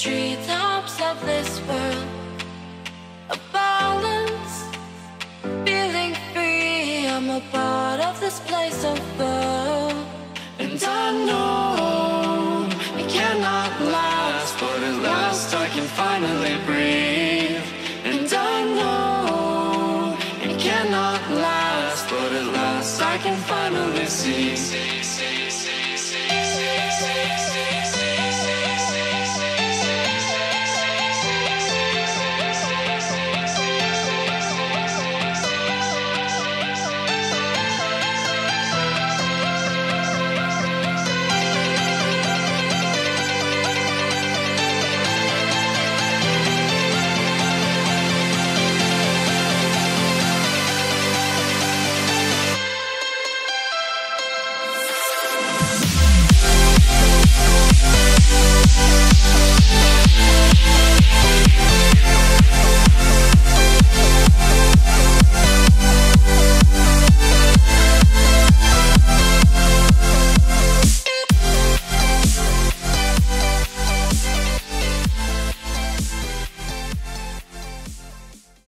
treetops of this world. A balance, feeling free. I'm a part of this place of love. And I know it cannot last, but at last I can finally breathe. And I know it cannot last, but at last I can finally see. see, see, see